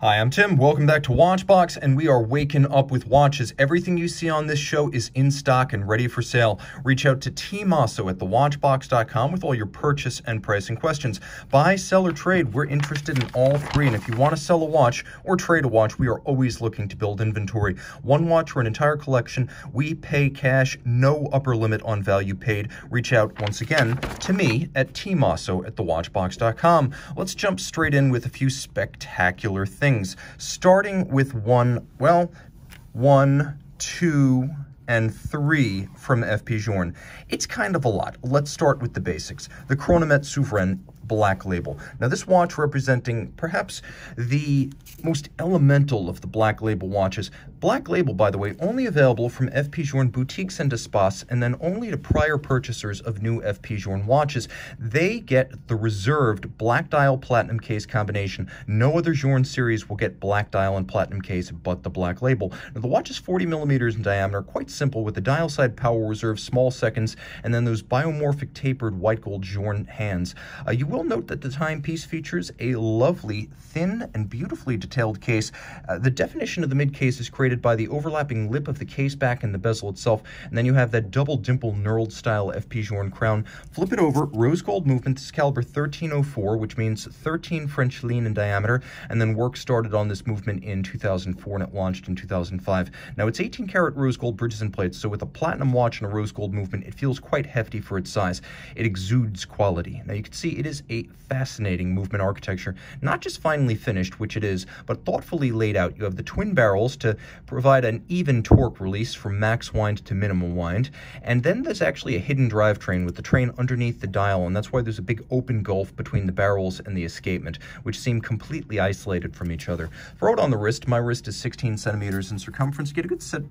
Hi, I'm Tim. Welcome back to Watchbox, and we are waking up with watches. Everything you see on this show is in stock and ready for sale. Reach out to Team at thewatchbox.com with all your purchase and pricing questions. Buy, sell, or trade. We're interested in all three, and if you want to sell a watch or trade a watch, we are always looking to build inventory. One watch or an entire collection, we pay cash, no upper limit on value paid. Reach out once again to me at T Mosso at thewatchbox.com. Let's jump straight in with a few spectacular things things, starting with one, well, one, two, and three from FP Journe. It's kind of a lot. Let's start with the basics. The Chronomètre Souverain black label. Now this watch representing perhaps the most elemental of the black label watches. Black label, by the way, only available from FP Journe boutiques and espace, and then only to prior purchasers of new FP Journe watches. They get the reserved black dial platinum case combination. No other Journe series will get black dial and platinum case but the black label. Now the watch is 40 millimeters in diameter, quite simple with the dial side power reserve, small seconds, and then those biomorphic tapered white gold Journe hands. Uh, you will note that the timepiece features a lovely, thin, and beautifully detailed case. Uh, the definition of the mid case is created by the overlapping lip of the case back and the bezel itself, and then you have that double dimple knurled style FP Journe crown. Flip it over, rose gold movement, this caliber 1304, which means 13 French lignes in diameter, and then work started on this movement in 2004 and it launched in 2005. Now it's 18 karat rose gold bridges and plates, so with a platinum watch and a rose gold movement, it feels quite hefty for its size. It exudes quality. Now you can see it is a fascinating movement architecture, not just finely finished, which it is, but thoughtfully laid out. You have the twin barrels to provide an even torque release from max wind to minimum wind, and then there's actually a hidden drivetrain with the train underneath the dial, and that's why there's a big open gulf between the barrels and the escapement, which seem completely isolated from each other. Throw it on the wrist. My wrist is 16 centimeters in circumference. Get a good sense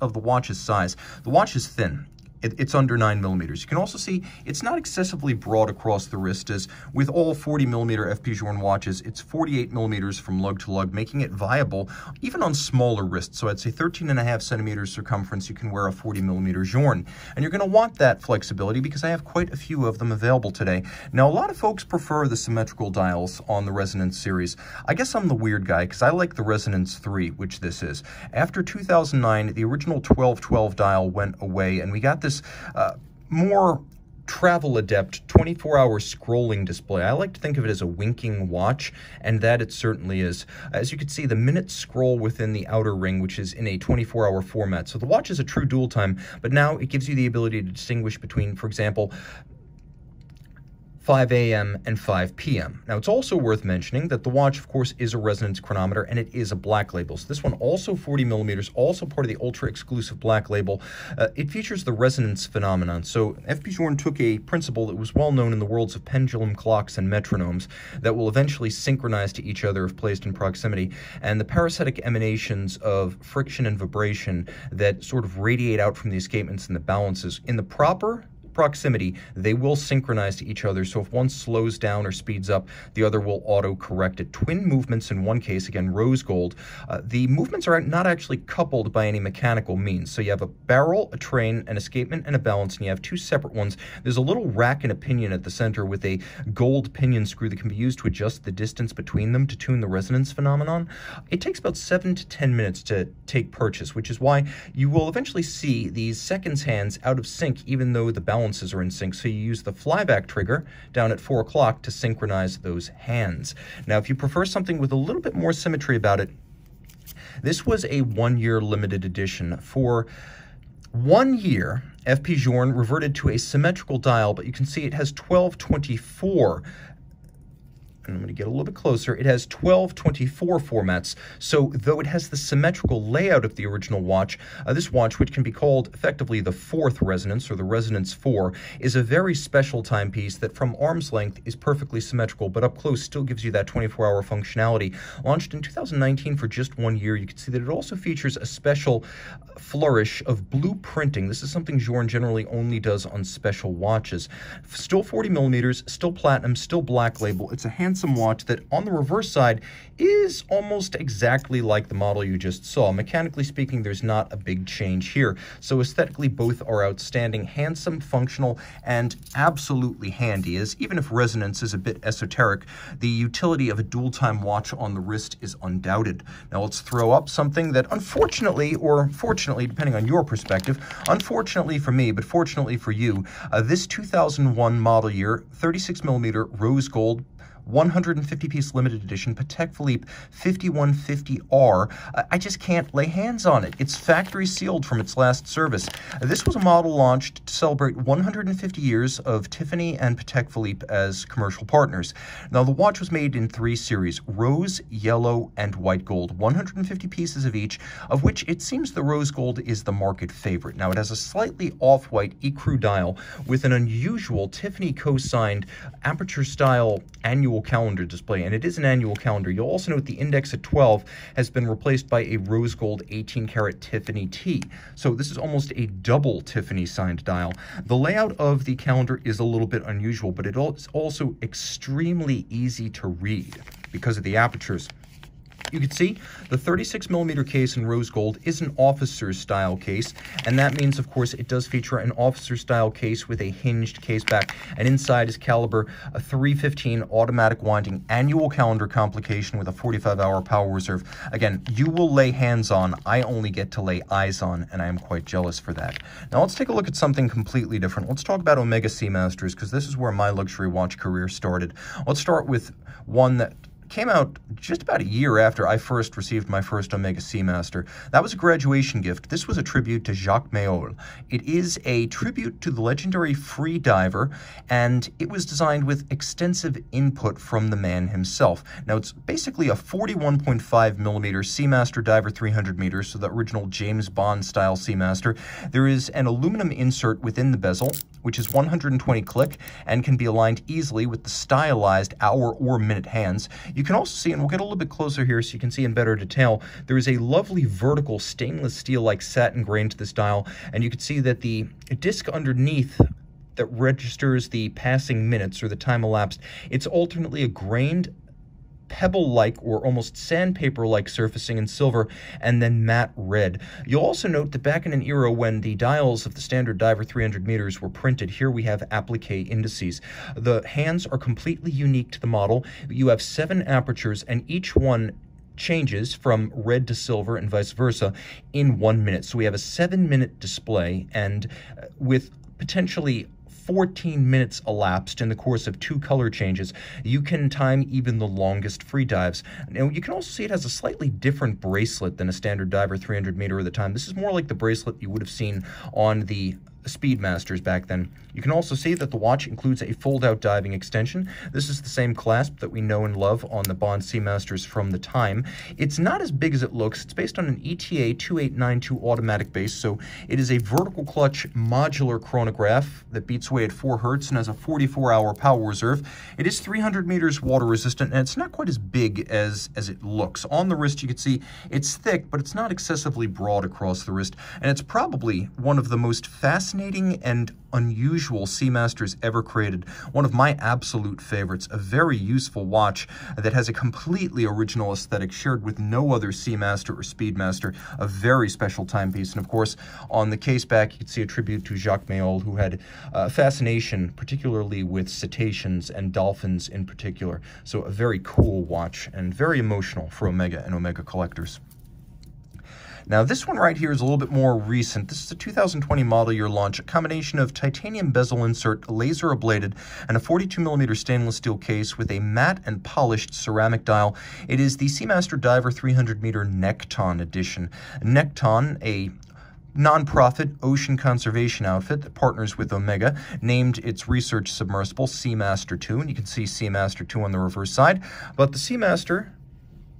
of the watch's size. The watch is thin it, it's under 9 millimeters. You can also see it's not excessively broad across the wrist as with all 40 millimeter FP Journe watches, it's 48 millimeters from lug to lug, making it viable even on smaller wrists. So I'd say 13 and a half centimeters circumference, you can wear a 40 millimeter Journe. And you're going to want that flexibility because I have quite a few of them available today. Now, a lot of folks prefer the symmetrical dials on the Resonance series. I guess I'm the weird guy because I like the Resonance 3, which this is. After 2009, the original 1212 dial went away and we got this uh, more travel adept 24 hour scrolling display. I like to think of it as a winking watch, and that it certainly is. As you can see, the minutes scroll within the outer ring, which is in a 24 hour format. So the watch is a true dual time, but now it gives you the ability to distinguish between, for example, 5 a.m. and 5 p.m. Now, it's also worth mentioning that the watch, of course, is a resonance chronometer and it is a black label. So this one also 40 millimeters, also part of the ultra exclusive black label. Uh, it features the resonance phenomenon. So FP Journe took a principle that was well known in the worlds of pendulum clocks and metronomes that will eventually synchronize to each other if placed in proximity. And the parasitic emanations of friction and vibration that sort of radiate out from the escapements and the balances in the proper proximity, they will synchronize to each other. So if one slows down or speeds up, the other will auto correct it. Twin movements in one case, again, rose gold. Uh, the movements are not actually coupled by any mechanical means. So you have a barrel, a train, an escapement, and a balance, and you have two separate ones. There's a little rack and a pinion at the center with a gold pinion screw that can be used to adjust the distance between them to tune the resonance phenomenon. It takes about seven to 10 minutes to take purchase, which is why you will eventually see these seconds hands out of sync, even though the balance balances are in sync. So you use the flyback trigger down at 4 o'clock to synchronize those hands. Now, if you prefer something with a little bit more symmetry about it, this was a one-year limited edition. For one year, FP Journe reverted to a symmetrical dial, but you can see it has 1224 and I'm going to get a little bit closer, it has 1224 formats. So though it has the symmetrical layout of the original watch, uh, this watch, which can be called effectively the fourth resonance or the resonance 4, is a very special timepiece that from arm's length is perfectly symmetrical, but up close still gives you that 24-hour functionality. Launched in 2019 for just one year, you can see that it also features a special flourish of blue printing. This is something Journe generally only does on special watches. Still 40 millimeters, still platinum, still black label. It's a hand handsome watch that on the reverse side is almost exactly like the model you just saw. Mechanically speaking, there's not a big change here. So aesthetically, both are outstanding, handsome, functional, and absolutely handy, as even if resonance is a bit esoteric, the utility of a dual-time watch on the wrist is undoubted. Now let's throw up something that unfortunately, or fortunately, depending on your perspective, unfortunately for me, but fortunately for you, uh, this 2001 model year 36 millimeter rose gold 150 piece limited edition Patek Philippe 5150R. I just can't lay hands on it. It's factory sealed from its last service. This was a model launched to celebrate 150 years of Tiffany and Patek Philippe as commercial partners. Now, the watch was made in three series rose, yellow, and white gold, 150 pieces of each, of which it seems the rose gold is the market favorite. Now, it has a slightly off white ecru dial with an unusual Tiffany co signed aperture style annual annual calendar display, and it is an annual calendar. You'll also note the index at 12 has been replaced by a rose gold 18 karat Tiffany T. So this is almost a double Tiffany signed dial. The layout of the calendar is a little bit unusual, but it is also extremely easy to read because of the apertures. You can see the 36 millimeter case in rose gold is an officer's style case, and that means, of course, it does feature an officer style case with a hinged case back, and inside is caliber a 315 automatic winding annual calendar complication with a 45 hour power reserve. Again, you will lay hands on, I only get to lay eyes on, and I am quite jealous for that. Now let's take a look at something completely different. Let's talk about Omega Seamasters, because this is where my luxury watch career started. Let's start with one that came out just about a year after I first received my first Omega Seamaster. That was a graduation gift. This was a tribute to Jacques Mayol. It is a tribute to the legendary free diver, and it was designed with extensive input from the man himself. Now, it's basically a 41.5 millimeter Seamaster Diver 300 meters, so the original James Bond style Seamaster. There is an aluminum insert within the bezel, which is 120 click and can be aligned easily with the stylized hour or minute hands. You can also see, and we'll get a little bit closer here so you can see in better detail, there is a lovely vertical stainless steel-like satin grain to this dial, and you can see that the disc underneath that registers the passing minutes or the time elapsed, it's alternately a grained pebble-like or almost sandpaper-like surfacing in silver and then matte red. You'll also note that back in an era when the dials of the standard Diver 300 meters were printed, here we have applique indices. The hands are completely unique to the model. You have seven apertures and each one changes from red to silver and vice versa in one minute. So we have a seven minute display and uh, with potentially 14 minutes elapsed in the course of two color changes, you can time even the longest free dives. Now, you can also see it has a slightly different bracelet than a standard diver 300 meter at the time. This is more like the bracelet you would have seen on the Speedmasters back then. You can also see that the watch includes a fold-out diving extension. This is the same clasp that we know and love on the Bond Seamasters from the time. It's not as big as it looks. It's based on an ETA 2892 automatic base, so it is a vertical clutch modular chronograph that beats away at 4 hertz and has a 44-hour power reserve. It is 300 meters water resistant, and it's not quite as big as, as it looks. On the wrist, you can see it's thick, but it's not excessively broad across the wrist, and it's probably one of the most fascinating fascinating and unusual Seamasters ever created. One of my absolute favorites, a very useful watch that has a completely original aesthetic shared with no other Seamaster or Speedmaster, a very special timepiece. And of course, on the case back, you can see a tribute to Jacques Mayol, who had a fascination, particularly with cetaceans and dolphins in particular. So a very cool watch and very emotional for Omega and Omega collectors. Now, this one right here is a little bit more recent. This is a 2020 model year launch, a combination of titanium bezel insert, laser ablated, and a 42 millimeter stainless steel case with a matte and polished ceramic dial. It is the Seamaster Diver 300 meter Nekton edition. Nekton, a nonprofit ocean conservation outfit that partners with Omega named its research submersible Seamaster 2, and you can see Seamaster 2 on the reverse side. But the Seamaster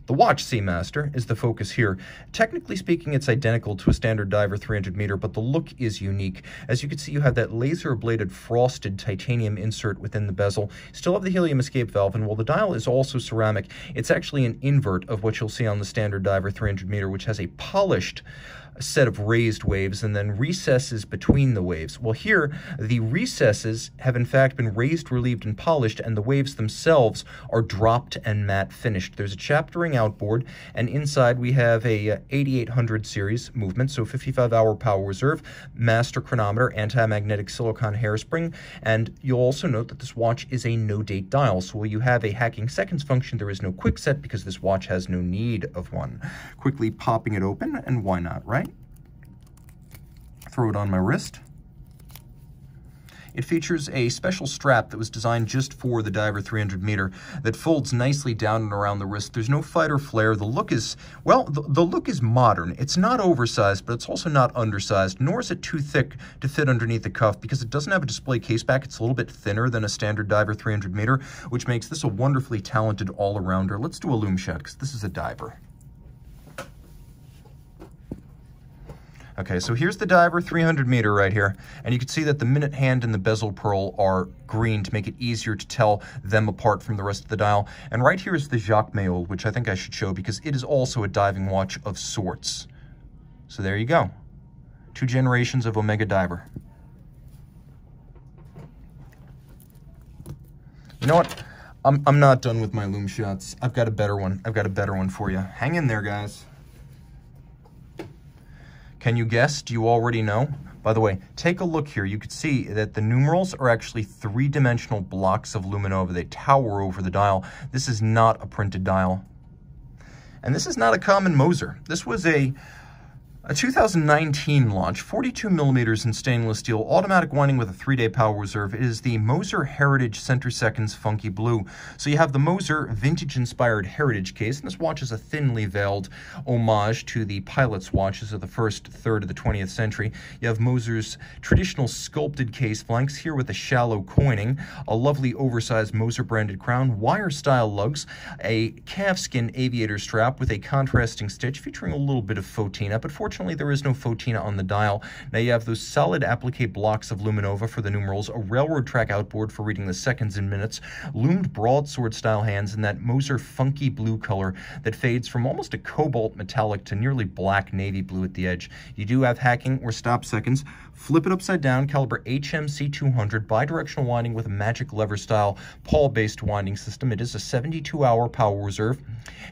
the watch Seamaster is the focus here. Technically speaking, it's identical to a standard diver 300 meter, but the look is unique. As you can see, you have that laser ablated frosted titanium insert within the bezel. Still have the helium escape valve, and while the dial is also ceramic, it's actually an invert of what you'll see on the standard diver 300 meter, which has a polished a set of raised waves and then recesses between the waves. Well, here, the recesses have in fact been raised, relieved, and polished, and the waves themselves are dropped and matte finished. There's a chaptering outboard, and inside we have a uh, 8800 series movement, so 55 hour power reserve, master chronometer, anti-magnetic silicon hairspring, and you'll also note that this watch is a no-date dial, so while you have a hacking seconds function, there is no quick set because this watch has no need of one. Quickly popping it open, and why not, right? Throw it on my wrist. It features a special strap that was designed just for the Diver 300 meter that folds nicely down and around the wrist. There's no fight or flare. The look is, well, the, the, look is modern. It's not oversized, but it's also not undersized, nor is it too thick to fit underneath the cuff because it doesn't have a display case back. It's a little bit thinner than a standard Diver 300 meter, which makes this a wonderfully talented all-arounder. Let's do a loom shot because this is a diver. Okay, so here's the diver 300 meter right here, and you can see that the minute hand and the bezel pearl are green to make it easier to tell them apart from the rest of the dial. And right here is the Jacques Mayol, which I think I should show because it is also a diving watch of sorts. So there you go. Two generations of Omega Diver. You know what? I'm, I'm not done with my loom shots. I've got a better one. I've got a better one for you. Hang in there, guys. Can you guess? Do you already know? By the way, take a look here. You can see that the numerals are actually three-dimensional blocks of Luminova. They tower over the dial. This is not a printed dial. And this is not a common Moser. This was a a 2019 launch, 42 millimeters in stainless steel, automatic winding with a three-day power reserve. Is the Moser Heritage Center Seconds Funky Blue. So you have the Moser vintage-inspired Heritage case, and this watch is a thinly veiled homage to the pilot's watches of the first third of the 20th century. You have Moser's traditional sculpted case flanks here with a shallow coining, a lovely oversized Moser-branded crown, wire-style lugs, a calfskin aviator strap with a contrasting stitch featuring a little bit of fauxtina, but fortunately Unfortunately, there is no Fauxtina on the dial. Now you have those solid applique blocks of Luminova for the numerals, a railroad track outboard for reading the seconds and minutes, loomed broadsword style hands, and that Moser funky blue color that fades from almost a cobalt metallic to nearly black navy blue at the edge. You do have hacking or stop seconds. Flip it upside down, caliber HMC 200, bidirectional winding with a magic lever style pawl-based winding system. It is a 72-hour power reserve.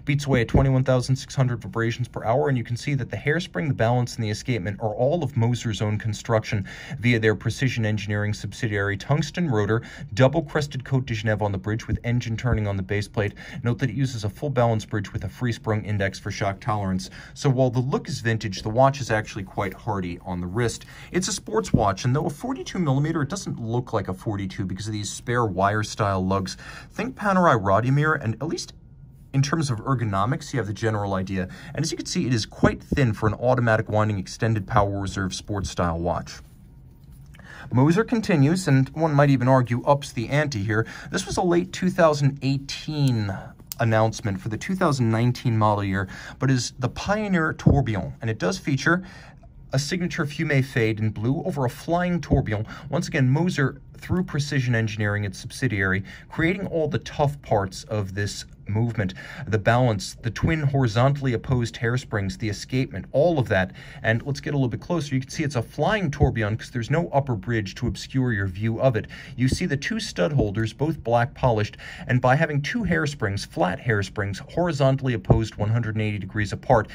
Beats away at 21,600 vibrations per hour, and you can see that the hairspring, the balance, and the escapement are all of Moser's own construction via their precision engineering subsidiary tungsten rotor, double-crested Cote de Genève on the bridge with engine turning on the base plate. Note that it uses a full balance bridge with a free-sprung index for shock tolerance. So while the look is vintage, the watch is actually quite hardy on the wrist. It's a sports watch, and though a 42 millimeter, it doesn't look like a 42 because of these spare wire style lugs. Think Panerai Radiomir, and at least in terms of ergonomics, you have the general idea. And as you can see, it is quite thin for an automatic winding extended power reserve sports style watch. Moser continues, and one might even argue ups the ante here. This was a late 2018 announcement for the 2019 model year, but is the Pioneer Tourbillon, and it does feature a signature fume fade in blue over a flying tourbillon. Once again, Moser, through Precision Engineering, its subsidiary, creating all the tough parts of this movement, the balance, the twin horizontally opposed hairsprings, the escapement, all of that. And let's get a little bit closer. You can see it's a flying tourbillon because there's no upper bridge to obscure your view of it. You see the two stud holders, both black polished, and by having two hairsprings, flat hairsprings, horizontally opposed 180 degrees apart,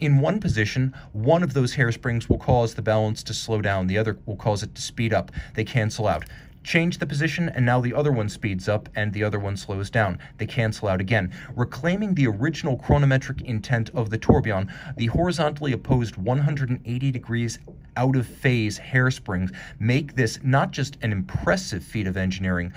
in one position, one of those hairsprings will cause the balance to slow down, the other will cause it to speed up. They cancel out change the position, and now the other one speeds up and the other one slows down. They cancel out again. Reclaiming the original chronometric intent of the tourbillon, the horizontally opposed 180 degrees out of phase hairsprings make this not just an impressive feat of engineering,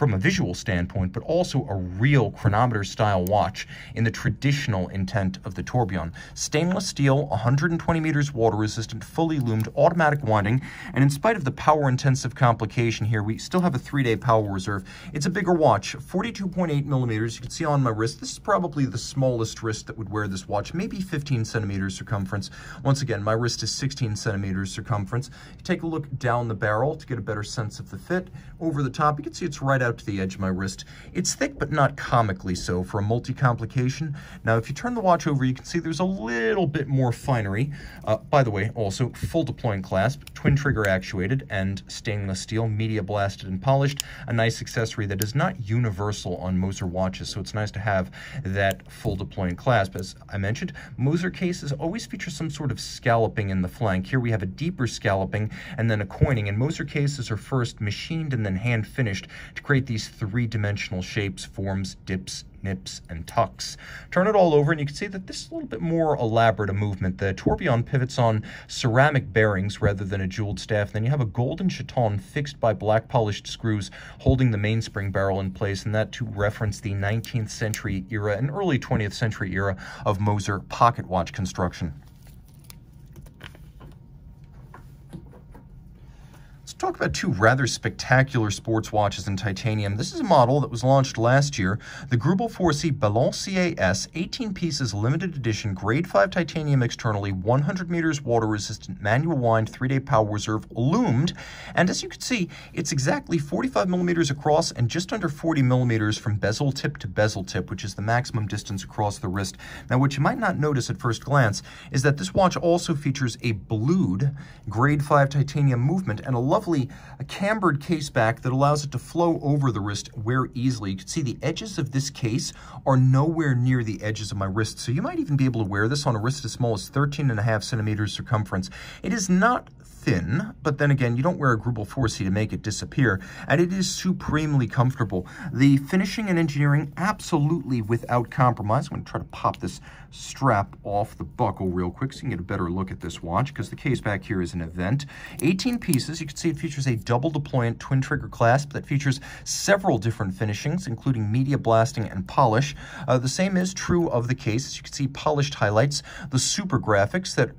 from a visual standpoint, but also a real chronometer style watch in the traditional intent of the tourbillon. Stainless steel, 120 meters water resistant, fully loomed, automatic winding, and in spite of the power intensive complication here, we still have a three day power reserve. It's a bigger watch, 42.8 millimeters. You can see on my wrist, this is probably the smallest wrist that would wear this watch, maybe 15 centimeters circumference. Once again, my wrist is 16 centimeters circumference. take a look down the barrel to get a better sense of the fit. Over the top, you can see it's right out out to the edge of my wrist. It's thick, but not comically so for a multi-complication. Now, if you turn the watch over, you can see there's a little bit more finery. Uh, by the way, also full deploying clasp, twin trigger actuated, and stainless steel, media blasted and polished. A nice accessory that is not universal on Moser watches, so it's nice to have that full deploying clasp. As I mentioned, Moser cases always feature some sort of scalloping in the flank. Here we have a deeper scalloping and then a coining, and Moser cases are first machined and then hand finished to create these three-dimensional shapes, forms, dips, nips, and tucks. Turn it all over and you can see that this is a little bit more elaborate a movement. The tourbillon pivots on ceramic bearings rather than a jeweled staff. Then you have a golden chaton fixed by black polished screws holding the mainspring barrel in place, and that to reference the 19th century era and early 20th century era of Moser pocket watch construction. Talk about two rather spectacular sports watches in titanium. This is a model that was launched last year, the Greubel Forsey Balancier S, 18 pieces limited edition, grade 5 titanium externally, 100 meters water resistant, manual wind, 3-day power reserve, loomed, and as you can see, it's exactly 45 millimeters across and just under 40 millimeters from bezel tip to bezel tip, which is the maximum distance across the wrist. Now, what you might not notice at first glance is that this watch also features a blued grade 5 titanium movement and a lovely a cambered case back that allows it to flow over the wrist, wear easily. You can see the edges of this case are nowhere near the edges of my wrist, so you might even be able to wear this on a wrist as small as 13 and a half centimeters circumference. It is not thin, but then again, you don't wear a Greubel Forsey to make it disappear, and it is supremely comfortable. The finishing and engineering, absolutely without compromise. I'm going to try to pop this strap off the buckle real quick so you can get a better look at this watch, because the case back here is an event. 18 pieces. You can see it features a double deployant twin trigger clasp that features several different finishings, including media blasting and polish. Uh, the same is true of the case. As you can see, polished highlights, the super graphics that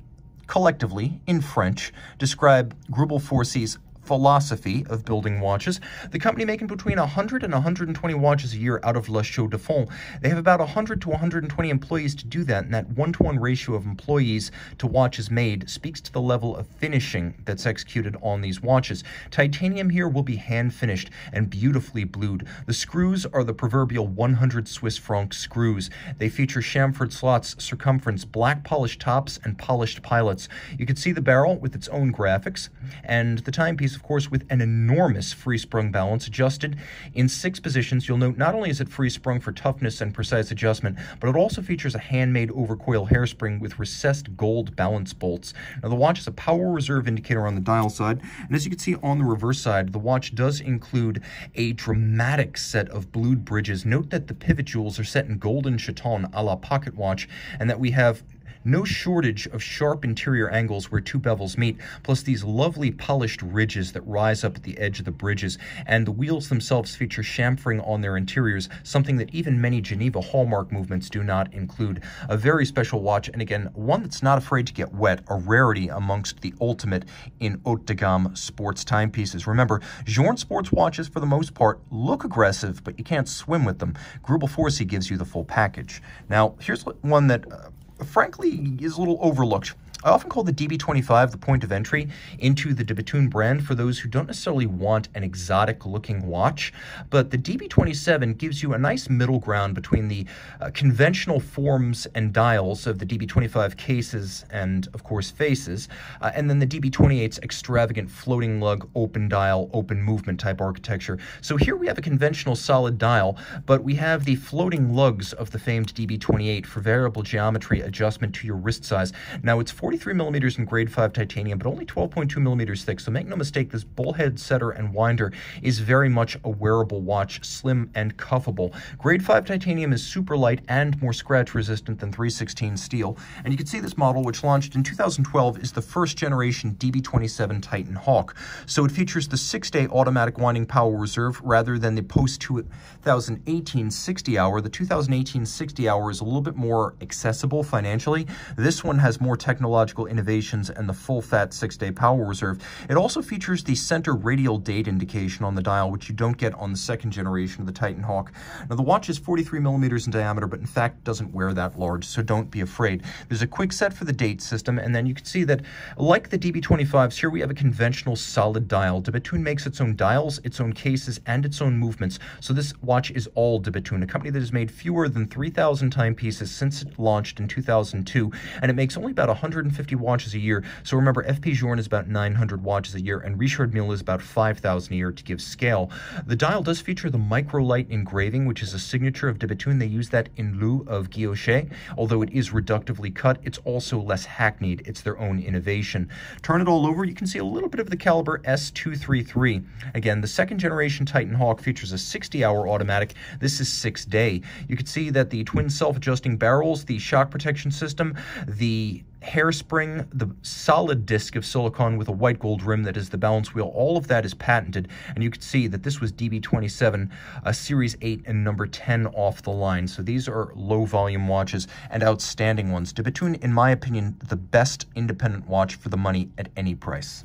collectively, in French, describe Greubel Forsey's philosophy of building watches. The company making between 100 and 120 watches a year out of La Chaux de Fonds. They have about 100 to 120 employees to do that, and that one-to-one -one ratio of employees to watches made speaks to the level of finishing that's executed on these watches. Titanium here will be hand-finished and beautifully blued. The screws are the proverbial 100 Swiss franc screws. They feature chamfered slots, circumference, black polished tops, and polished pilots. You can see the barrel with its own graphics, and the timepiece of course, with an enormous free sprung balance adjusted in six positions. You'll note not only is it free sprung for toughness and precise adjustment, but it also features a handmade overcoil hairspring with recessed gold balance bolts. Now, the watch has a power reserve indicator on the dial side, and as you can see on the reverse side, the watch does include a dramatic set of blued bridges. Note that the pivot jewels are set in golden chaton a la pocket watch, and that we have no shortage of sharp interior angles where two bevels meet, plus these lovely polished ridges that rise up at the edge of the bridges, and the wheels themselves feature chamfering on their interiors, something that even many Geneva hallmark movements do not include. A very special watch, and again, one that's not afraid to get wet, a rarity amongst the ultimate in haute de gamme sports timepieces. Remember, Journe sports watches, for the most part, look aggressive, but you can't swim with them. Greubel Forsey gives you the full package. Now, here's one that uh, frankly is a little overlooked. I often call the DB25 the point of entry into the De Bethune brand for those who don't necessarily want an exotic looking watch, but the DB27 gives you a nice middle ground between the uh, conventional forms and dials of the DB25 cases and, of course, faces, uh, and then the DB28's extravagant floating lug, open dial, open movement type architecture. So here we have a conventional solid dial, but we have the floating lugs of the famed DB28 for variable geometry adjustment to your wrist size. Now it's 40 43 millimeters in grade 5 titanium, but only 12.2 millimeters thick. So make no mistake, this bullhead setter and winder is very much a wearable watch, slim and cuffable. Grade 5 titanium is super light and more scratch resistant than 316 steel. And you can see this model, which launched in 2012, is the first generation DB27 Titan Hawk. So it features the six-day automatic winding power reserve rather than the post-2018 60 hour. The 2018 60 hour is a little bit more accessible financially. This one has more technological technological innovations and the full-fat six-day power reserve. It also features the center radial date indication on the dial, which you don't get on the second generation of the Titan Hawk. Now, the watch is 43 millimeters in diameter, but in fact doesn't wear that large, so don't be afraid. There's a quick set for the date system, and then you can see that, like the DB25s, here we have a conventional solid dial. De Bethune makes its own dials, its own cases, and its own movements, so this watch is all De a company that has made fewer than 3,000 timepieces since it launched in 2002, and it makes only about 150 watches a year. So remember, FP Journe is about 900 watches a year, and Richard Mille is about 5,000 a year to give scale. The dial does feature the microlight engraving, which is a signature of De Bethune. They use that in lieu of guilloche. Although it is reductively cut, it's also less hackneyed. It's their own innovation. Turn it all over, you can see a little bit of the caliber S233. Again, the second generation Titan Hawk features a 60-hour automatic. This is six-day. You can see that the twin self-adjusting barrels, the shock protection system, the hairspring, the solid disc of silicon with a white gold rim that is the balance wheel, all of that is patented. And you can see that this was DB27, a uh, Series 8 and number 10 off the line. So these are low volume watches and outstanding ones. De Bethune, in my opinion, the best independent watch for the money at any price.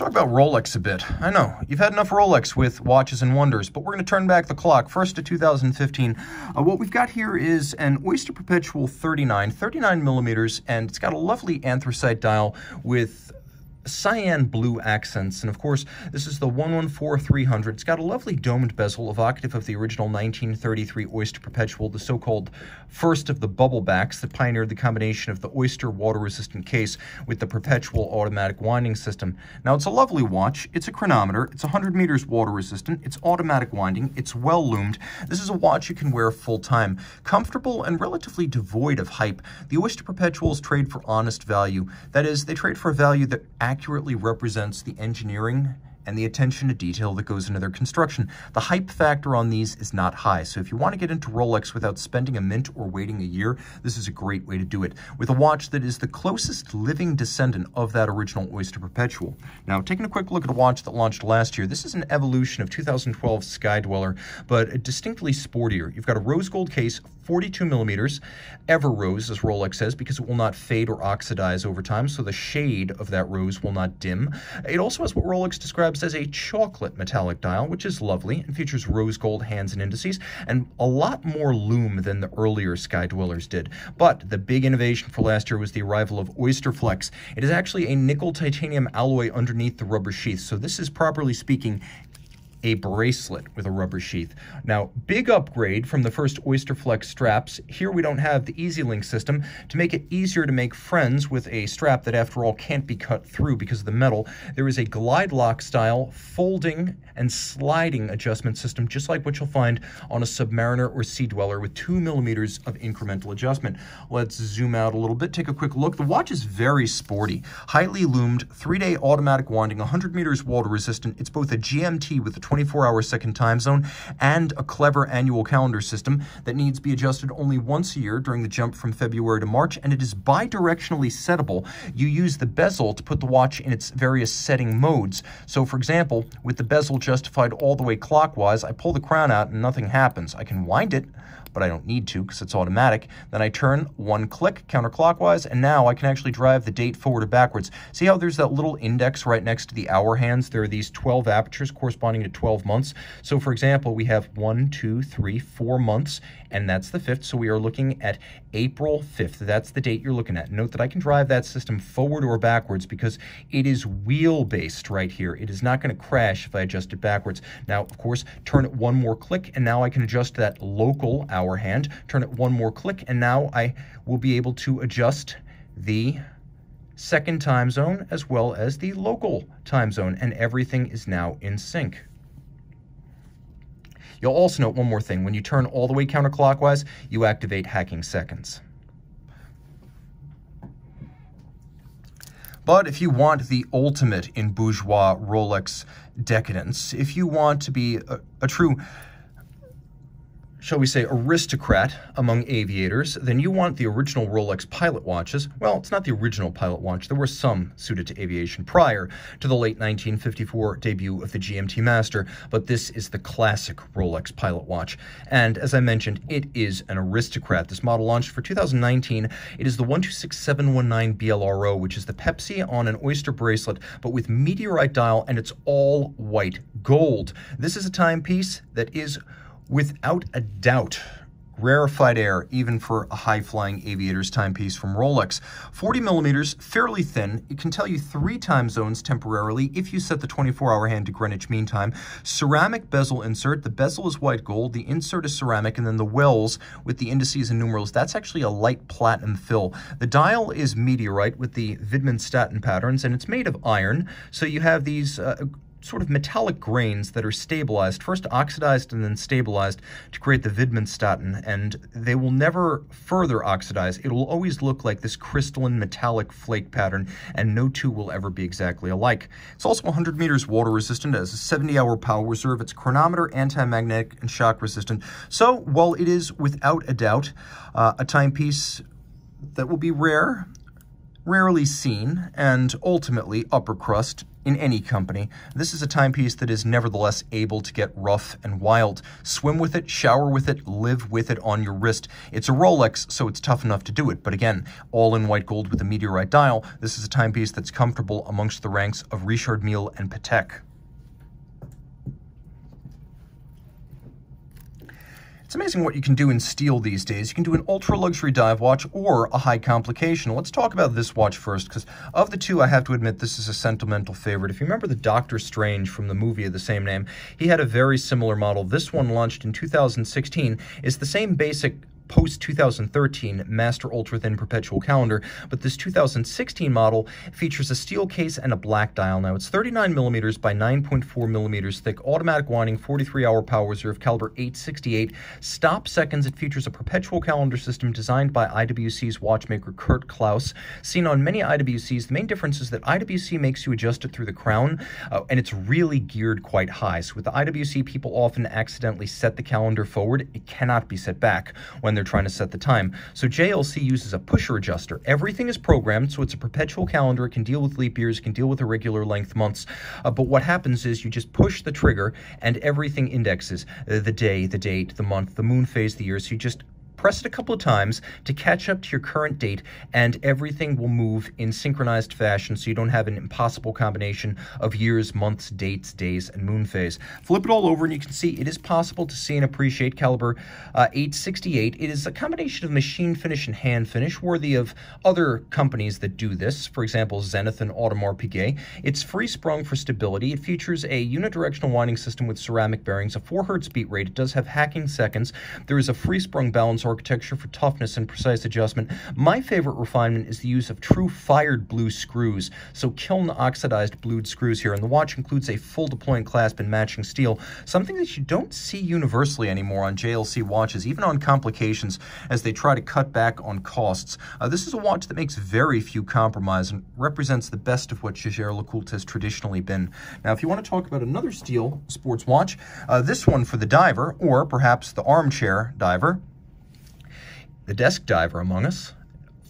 Talk about Rolex a bit. I know, you've had enough Rolex with watches and wonders, but we're going to turn back the clock first to 2015. Uh, what we've got here is an Oyster Perpetual 39, 39 millimeters, and it's got a lovely anthracite dial with cyan blue accents. And of course, this is the 114300. It's got a lovely domed bezel, evocative of the original 1933 Oyster Perpetual, the so-called first of the bubble backs that pioneered the combination of the Oyster water-resistant case with the Perpetual automatic winding system. Now, it's a lovely watch. It's a chronometer. It's 100 meters water-resistant. It's automatic winding. It's well-loomed. This is a watch you can wear full-time. Comfortable and relatively devoid of hype, the Oyster Perpetuals trade for honest value. That is, they trade for a value that accurately represents the engineering and the attention to detail that goes into their construction. The hype factor on these is not high, so if you want to get into Rolex without spending a mint or waiting a year, this is a great way to do it, with a watch that is the closest living descendant of that original Oyster Perpetual. Now, taking a quick look at a watch that launched last year, this is an evolution of 2012 Sky Dweller, but distinctly sportier. You've got a rose gold case, 42 millimeters, Everose, as Rolex says, because it will not fade or oxidize over time, so the shade of that rose will not dim. It also has what Rolex describes as a chocolate metallic dial, which is lovely and features rose gold hands and indices and a lot more lume than the earlier Sky Dwellers did. But the big innovation for last year was the arrival of Oysterflex. It is actually a nickel titanium alloy underneath the rubber sheath, so this is properly speaking a bracelet with a rubber sheath. Now, big upgrade from the first Oysterflex straps. Here we don't have the EasyLink system. To make it easier to make friends with a strap that after all can't be cut through because of the metal, there is a Glidelock style folding and sliding adjustment system just like what you'll find on a Submariner or Sea Dweller with two millimeters of incremental adjustment. Let's zoom out a little bit, take a quick look. The watch is very sporty, highly loomed, three-day automatic winding, 100 meters water resistant. It's both a GMT with a 24-hour second time zone, and a clever annual calendar system that needs to be adjusted only once a year during the jump from February to March, and it is bidirectionally settable. You use the bezel to put the watch in its various setting modes. So, for example, with the bezel justified all the way clockwise, I pull the crown out and nothing happens. I can wind it, but I don't need to because it's automatic. Then I turn one click counterclockwise, and now I can actually drive the date forward or backwards. See how there's that little index right next to the hour hands? There are these 12 apertures corresponding to 12 months. So for example, we have one, two, three, four months, and that's the fifth. So we are looking at April 5th. That's the date you're looking at. Note that I can drive that system forward or backwards because it is wheel-based right here. It is not going to crash if I adjust it backwards. Now, of course, turn it one more click, and now I can adjust that local hour hand, turn it one more click, and now I will be able to adjust the second time zone as well as the local time zone, and everything is now in sync. You'll also note one more thing. When you turn all the way counterclockwise, you activate hacking seconds. But if you want the ultimate in bourgeois Rolex decadence, if you want to be a, a true shall we say, aristocrat among aviators, then you want the original Rolex pilot watches. Well, it's not the original pilot watch. There were some suited to aviation prior to the late 1954 debut of the GMT Master, but this is the classic Rolex pilot watch. And as I mentioned, it is an aristocrat. This model launched for 2019. It is the 126719 BLRO, which is the Pepsi on an oyster bracelet, but with meteorite dial, and it's all white gold. This is a timepiece that is without a doubt rarefied air, even for a high-flying aviator's timepiece from Rolex. 40 millimeters, fairly thin. It can tell you three time zones temporarily if you set the 24-hour hand to Greenwich Mean Time. Ceramic bezel insert. The bezel is white gold. The insert is ceramic, and then the wells with the indices and numerals, that's actually a light platinum fill. The dial is meteorite with the Widmanstätten patterns, and it's made of iron. So you have these uh, sort of metallic grains that are stabilized, first oxidized and then stabilized to create the Widmanstätten, and they will never further oxidize. It will always look like this crystalline metallic flake pattern, and no two will ever be exactly alike. It's also 100 meters water resistant, has a 70-hour power reserve. It's chronometer, anti-magnetic, and shock resistant. So while it is without a doubt uh, a timepiece that will be rare, rarely seen, and ultimately upper crust in any company, this is a timepiece that is nevertheless able to get rough and wild. Swim with it, shower with it, live with it on your wrist. It's a Rolex, so it's tough enough to do it. But again, all in white gold with a meteorite dial, this is a timepiece that's comfortable amongst the ranks of Richard Mille and Patek. It's amazing what you can do in steel these days. You can do an ultra luxury dive watch or a high complication. Let's talk about this watch first, because of the two, I have to admit this is a sentimental favorite. If you remember the Doctor Strange from the movie of the same name, he had a very similar model. This one launched in 2016 is the same basic post 2013 Master Ultra Thin Perpetual Calendar, but this 2016 model features a steel case and a black dial. Now it's 39 millimeters by 9.4 millimeters thick, automatic winding, 43 hour power reserve, caliber 868. Stop seconds. It features a perpetual calendar system designed by IWC's watchmaker Kurt Klaus. Seen on many IWCs, the main difference is that IWC makes you adjust it through the crown, uh, and it's really geared quite high. So with the IWC, people often accidentally set the calendar forward. It cannot be set back when they're trying to set the time. So JLC uses a pusher adjuster. Everything is programmed, so it's a perpetual calendar. It can deal with leap years, can deal with irregular length months. Uh, but what happens is you just push the trigger and everything indexes uh, the day, the date, the month, the moon phase, the year. So you just Press it a couple of times to catch up to your current date, and everything will move in synchronized fashion so you don't have an impossible combination of years, months, dates, days, and moon phase. Flip it all over, and you can see it is possible to see and appreciate caliber uh, 868. It is a combination of machine finish and hand finish, worthy of other companies that do this, for example, Zenith and Audemars Piguet. It's free sprung for stability. It features a unidirectional winding system with ceramic bearings, a 4 hertz beat rate. It does have hacking seconds. There is a free sprung balance architecture for toughness and precise adjustment. My favorite refinement is the use of true fired blue screws, so kiln oxidized blued screws here, and the watch includes a full deploying clasp in matching steel, something that you don't see universally anymore on JLC watches, even on complications as they try to cut back on costs. Uh, this is a watch that makes very few compromise and represents the best of what Jaeger-LeCoultre has traditionally been. Now, if you want to talk about another steel sports watch, uh, this one for the diver, or perhaps the armchair diver, the desk diver among us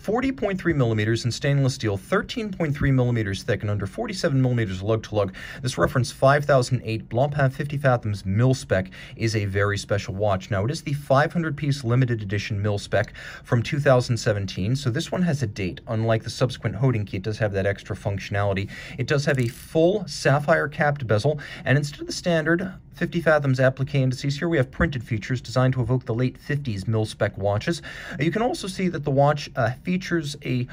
40.3 millimeters in stainless steel, 13.3 millimeters thick, and under 47 millimeters lug to lug. This reference 5008 Blancpain 50 Fathoms mil spec is a very special watch. Now, it is the 500 piece limited edition mil spec from 2017, so this one has a date. Unlike the subsequent Hodinkee, it does have that extra functionality. It does have a full sapphire capped bezel, and instead of the standard 50 Fathoms applique indices. Here we have printed features designed to evoke the late 50s mil-spec watches. You can also see that the watch uh, features a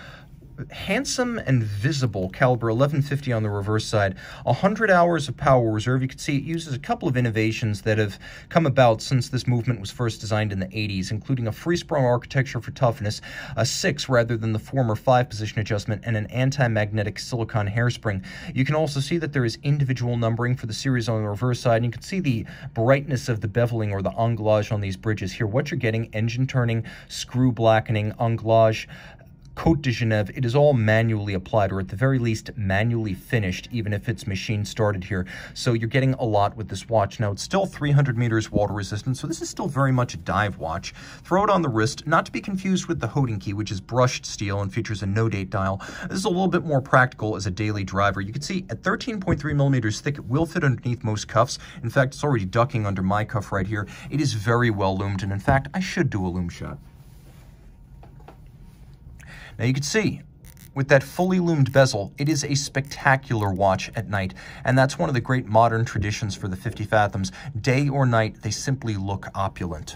handsome and visible caliber 1150 on the reverse side 100 hours of power reserve. You can see it uses a couple of innovations that have come about since this movement was first designed in the 80s including a free sprung architecture for toughness a 6 rather than the former 5 position adjustment and an anti-magnetic silicon hairspring. You can also see that there is individual numbering for the series on the reverse side and you can see the brightness of the beveling or the anglage on these bridges here. What you're getting engine turning screw blackening anglage Cote de Genève. It is all manually applied, or at the very least, manually finished, even if it's machine started here. So you're getting a lot with this watch. Now, it's still 300 meters water resistant, so this is still very much a dive watch. Throw it on the wrist, not to be confused with the Hodinkee, which is brushed steel and features a no-date dial. This is a little bit more practical as a daily driver. You can see at 13.3 millimeters thick, it will fit underneath most cuffs. In fact, it's already ducking under my cuff right here. It is very well loomed, and in fact, I should do a loom shot. Now you can see, with that fully loomed bezel, it is a spectacular watch at night, and that's one of the great modern traditions for the 50 Fathoms. Day or night, they simply look opulent.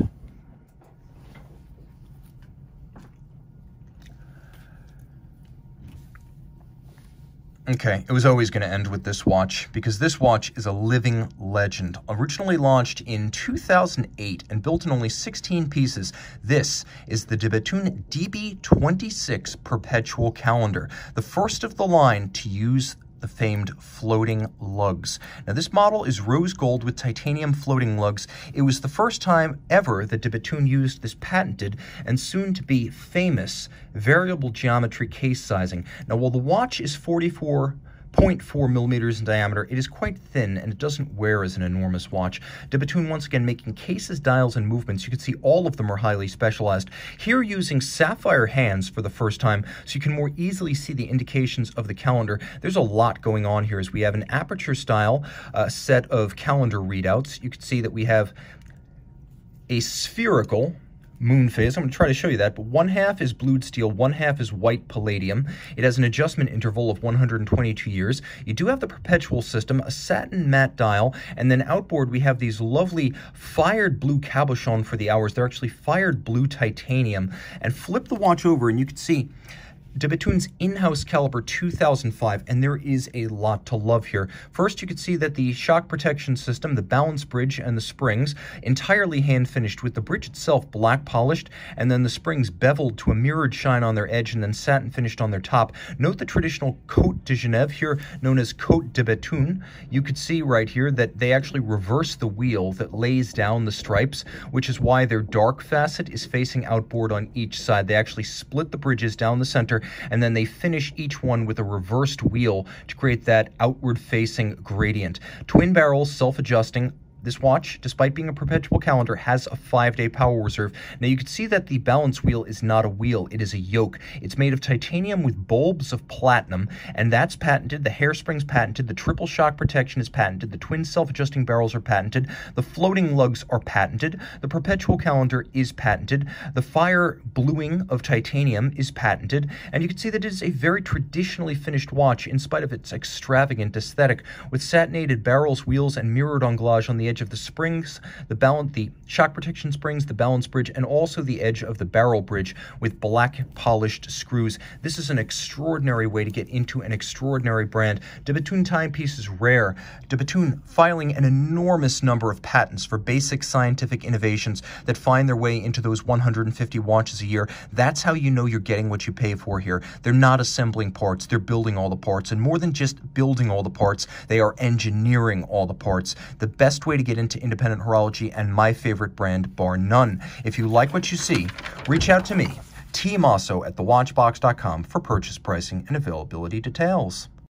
Okay, it was always going to end with this watch because this watch is a living legend. Originally launched in 2008 and built in only 16 pieces, this is the De Bethune DB26 Perpetual Calendar, the first of the line to use the famed floating lugs. Now, this model is rose gold with titanium floating lugs. It was the first time ever that De Bethune used this patented and soon to be famous variable geometry case sizing. Now, while the watch is 44 0.4 millimeters in diameter. It is quite thin and it doesn't wear as an enormous watch. De Bethune once again making cases, dials, and movements. You can see all of them are highly specialized. Here using sapphire hands for the first time so you can more easily see the indications of the calendar. There's a lot going on here as we have an aperture style uh, set of calendar readouts. You can see that we have a spherical moon phase. I'm going to try to show you that, but one half is blued steel, one half is white palladium. It has an adjustment interval of 122 years. You do have the perpetual system, a satin matte dial, and then outboard we have these lovely fired blue cabochon for the hours. They're actually fired blue titanium. And flip the watch over and you can see De Bethune's in-house caliber 2005, and there is a lot to love here. First, you can see that the shock protection system, the balance bridge, and the springs, entirely hand-finished, with the bridge itself black polished, and then the springs beveled to a mirrored shine on their edge, and then satin finished on their top. Note the traditional Cote de Genève, here known as Cote de Bethune. You could see right here that they actually reverse the wheel that lays down the stripes, which is why their dark facet is facing outboard on each side. They actually split the bridges down the center and then they finish each one with a reversed wheel to create that outward facing gradient. Twin barrels, self-adjusting, this watch, despite being a perpetual calendar, has a five-day power reserve. Now you can see that the balance wheel is not a wheel, it is a yoke. It's made of titanium with bulbs of platinum, and that's patented. The hairsprings patented, the triple shock protection is patented, the twin self-adjusting barrels are patented, the floating lugs are patented, the perpetual calendar is patented, the fire bluing of titanium is patented, and you can see that it is a very traditionally finished watch in spite of its extravagant aesthetic, with satinated barrels, wheels, and mirrored anglage on the edge of the springs, the balance, the shock protection springs, the balance bridge, and also the edge of the barrel bridge with black polished screws. This is an extraordinary way to get into an extraordinary brand. De Bethune timepiece is rare. De Bethune filing an enormous number of patents for basic scientific innovations that find their way into those 150 watches a year. That's how you know you're getting what you pay for here. They're not assembling parts, they're building all the parts. And more than just building all the parts, they are engineering all the parts. The best way to get into independent horology and my favorite brand, bar none. If you like what you see, reach out to me, T. Mosso at thewatchbox.com for purchase pricing and availability details.